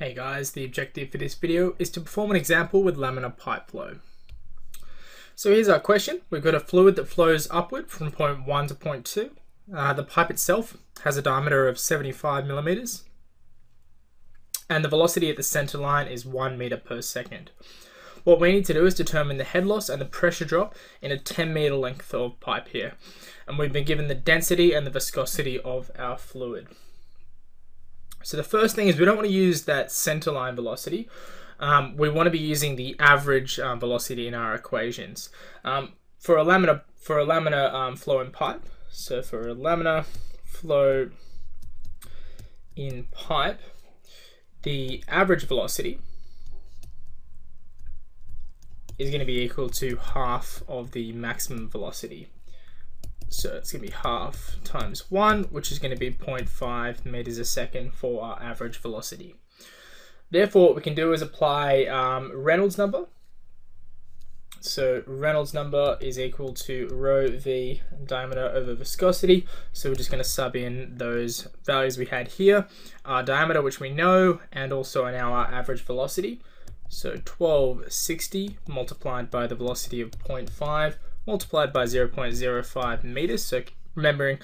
Hey guys, the objective for this video is to perform an example with laminar pipe flow. So here's our question. We've got a fluid that flows upward from point 1 to point 2. Uh, the pipe itself has a diameter of 75 millimeters and the velocity at the center line is 1 meter per second. What we need to do is determine the head loss and the pressure drop in a 10 meter length of pipe here. And we've been given the density and the viscosity of our fluid. So the first thing is we don't want to use that centerline velocity. Um, we want to be using the average um, velocity in our equations. Um, for a laminar for a laminar um, flow in pipe, so for a laminar flow in pipe, the average velocity is going to be equal to half of the maximum velocity. So it's going to be half times 1, which is going to be 0.5 meters a second for our average velocity. Therefore, what we can do is apply um, Reynolds number. So Reynolds number is equal to rho v diameter over viscosity. So we're just going to sub in those values we had here, our diameter, which we know, and also now our average velocity. So 1260 multiplied by the velocity of 0.5 multiplied by 0.05 meters. So remembering